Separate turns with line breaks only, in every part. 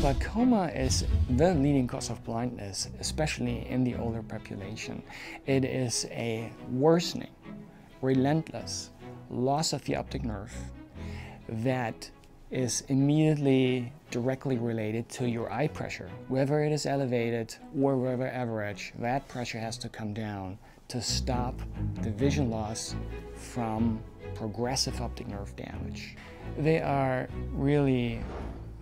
Glaucoma is the leading cause of blindness, especially in the older population. It is a worsening, relentless loss of the optic nerve that is immediately directly related to your eye pressure. Whether it is elevated or whether average, that pressure has to come down to stop the vision loss from progressive optic nerve damage. They are really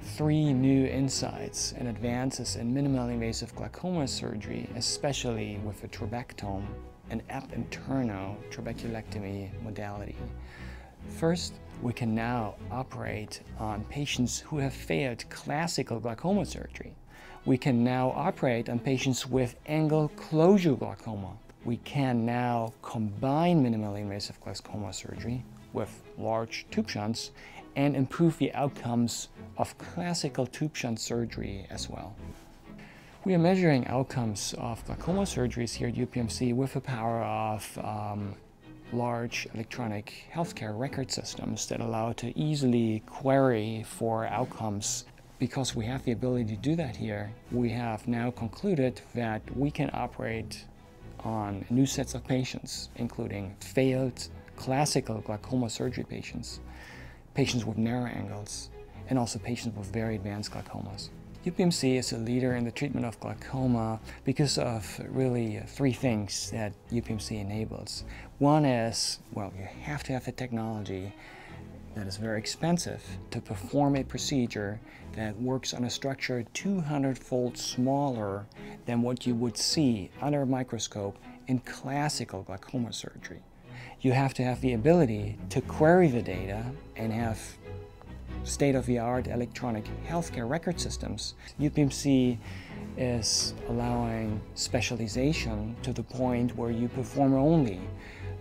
three new insights and advances in minimally invasive glaucoma surgery, especially with the trabectome and ab interno trabeculectomy modality. First, we can now operate on patients who have failed classical glaucoma surgery. We can now operate on patients with angle closure glaucoma. We can now combine minimally invasive glaucoma surgery with large tube shunts and improve the outcomes of classical tube shunt surgery as well. We are measuring outcomes of glaucoma surgeries here at UPMC with the power of um, large electronic healthcare record systems that allow to easily query for outcomes. Because we have the ability to do that here, we have now concluded that we can operate on new sets of patients, including failed classical glaucoma surgery patients, patients with narrow angles, and also patients with very advanced glaucomas. UPMC is a leader in the treatment of glaucoma because of really uh, three things that UPMC enables. One is, well, you have to have the technology that is very expensive to perform a procedure that works on a structure 200 fold smaller than what you would see under a microscope in classical glaucoma surgery. You have to have the ability to query the data and have state-of-the-art electronic healthcare record systems. UPMC is allowing specialization to the point where you perform only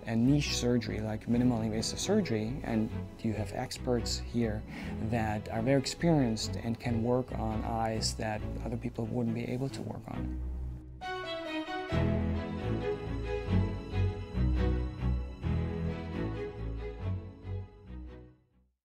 a niche surgery like minimally invasive surgery and you have experts here that are very experienced and can work on eyes that other people wouldn't be able to work on.